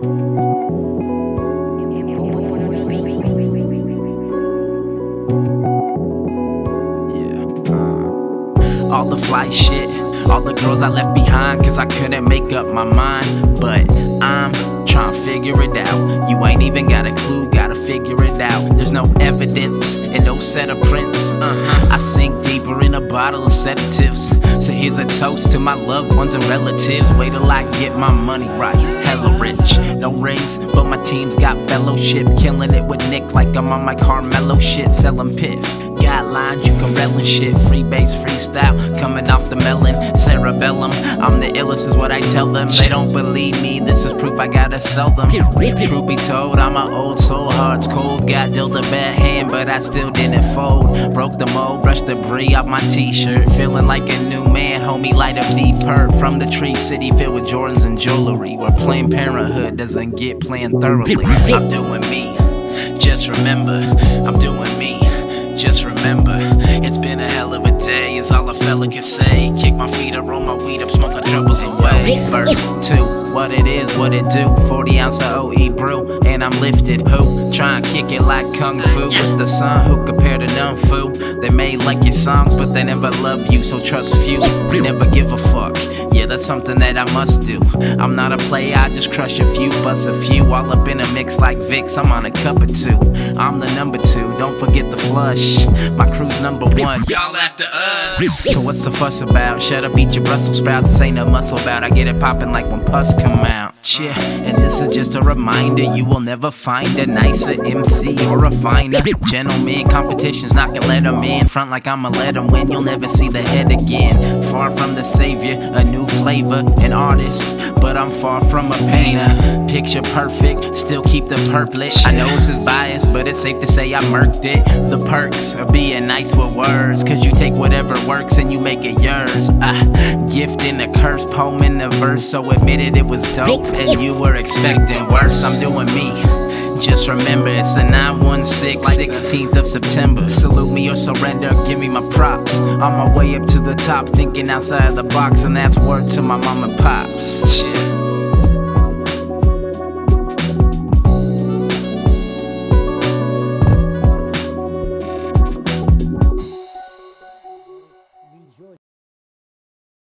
Uh, all the fly shit all the girls i left behind cause i couldn't make up my mind. But i'm trying to figure it out you ain't even got a clue figure it out. There's no evidence and no set of prints. Uh-huh. I sink deeper in a bottle of sedatives. So here's a toast to my loved ones and relatives. Wait till I get my money right. Hella rich, no rings, but my team's got fellowship. Killing it with Nick like I'm on my Carmelo shit. Selling piff. Got lines you can relish shit. Free base freestyle coming off the melon. Cerebellum. I'm the illest, is what I tell them. They don't believe me, this is proof I gotta sell them. Truth be told, I'm an old soul, heart's cold. Got dealt a bad hand, but I still didn't fold. Broke the mold, brushed debris off my t shirt. Feeling like a new man, homie, light up the purp. From the tree city filled with Jordans and jewelry. Where Planned Parenthood doesn't get planned thoroughly. I'm doing me, just remember, I'm doing me. Just remember, it's been a hell of a day, is all a fella can say. Kick my feet up, roll my weed up, smoke my troubles away. Verse 2, what it is, what it do. 40 ounce of OE brew, and I'm lifted. Who? Try and kick it like Kung Fu with the sun. Who compared to none fool? They may like your songs, but they never love you, so trust few. Never give a fuck. That's something that I must do. I'm not a player, I just crush a few, bust a few. All up in a mix like Vicks, I'm on a cup or two. I'm the number two, don't forget the flush. My crew's number one, y'all after us. So what's the fuss about? Shut up, eat your Brussels sprouts. This ain't a muscle bout. I get it poppin' like when pus come out. Yeah, and this is just a reminder you will never find a nicer MC or a finer gentleman. Competition's not gonna let 'em in. Front like I'ma let 'em win. You'll never see the head again. Far from the savior, a new flavor, an artist, but I'm far from a painter. Picture perfect, still keep the purplish. I know this is biased, but it's safe to say I murked it. The perks of being nice with words, cause you take whatever works and you make it yours. Ah, gift in a curse, poem in a verse, so admitted it was dope, and you were expecting worse. I'm doing me. Just remember it's the 916, 16th of September. Salute me or surrender, give me my props. On my way up to the top, thinking outside the box, and that's word to my mom and pops.